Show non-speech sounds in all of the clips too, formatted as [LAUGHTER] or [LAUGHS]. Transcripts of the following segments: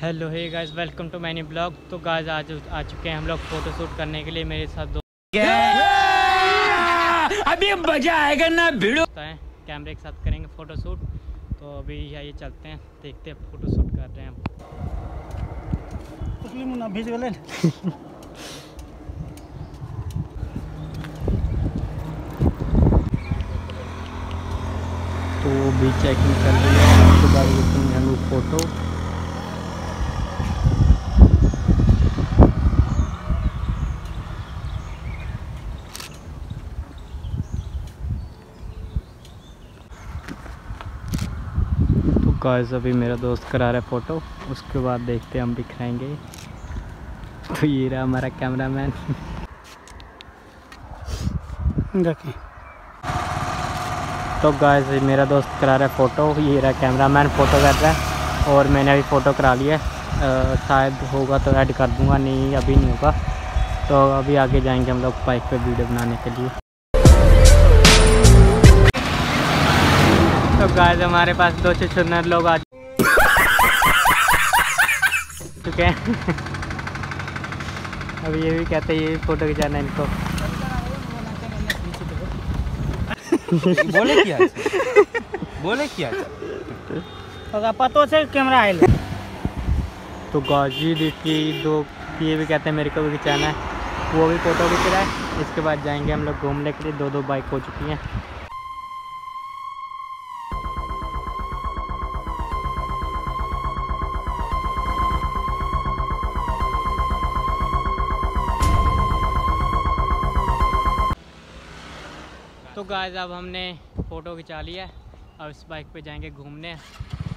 Hello hey guys welcome to many blog तो guys आज आ चुके हैं हम लोग फ़ोटो शूट करने के लिए मेरे साथ दो अभी मज़ा आएगा ना भिड़ो। कैमरे के साथ करेंगे फ़ोटो शूट तो अभी आइए चलते हैं देखते हैं फ़ोटो शूट कर रहे हैं हम। भेज गए [LAUGHS] तो भी चेकिंग कर रही है उसके बाद हम लोग फ़ोटो गाइस अभी मेरा दोस्त करा रहा है फ़ोटो उसके बाद देखते हम दिखाएँगे तो ये रहा हमारा कैमरा मैन देखें। तो गाइस मेरा दोस्त करा रहा है फ़ोटो ये रहा कैमरामैन फ़ोटो कर रहा है, और मैंने अभी फ़ोटो करा लिया है। शायद होगा तो ऐड कर दूँगा, नहीं, अभी नहीं होगा। तो अभी आगे जाएँगे हम लोग बाइक पे वीडियो बनाने के लिए। तो गाइस हमारे पास दो छुछुन्नर लोग आ चुके हैं। [LAUGHS] अब ये भी कहते हैं ये भी फ़ोटो खिंचाना है इनको। [LAUGHS] बोले क्या बोले क्या अगर पतो से कैमरा आयल तो गाजी देखिए दो ये भी कहते हैं मेरे को भी खिंचाना है। वो भी फ़ोटो खींच रहा है। इसके बाद जाएँगे हम लोग घूमने के लिए। दो दो बाइक हो चुकी हैं। गाइस अब हमने फ़ोटो खिंचा लिया अब इस बाइक पे जाएँगे घूमने,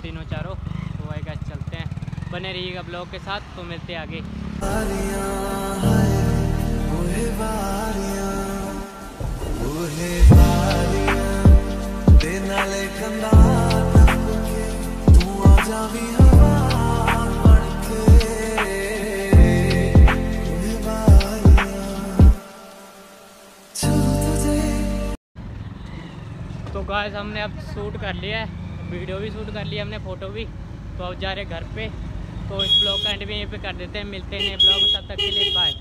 तीनों चारों। तो आए गाइस चलते हैं। बने रहिएगा ब्लॉग के साथ तो मिलते आगे। तो गाइस हमने अब शूट कर लिया है। वीडियो भी शूट कर लिया, हमने फ़ोटो भी। तो अब जा रहे घर पे। तो इस ब्लॉग का एंड भी यहीं पे कर देते हैं। मिलते हैं ब्लॉग तब तक के लिए बाय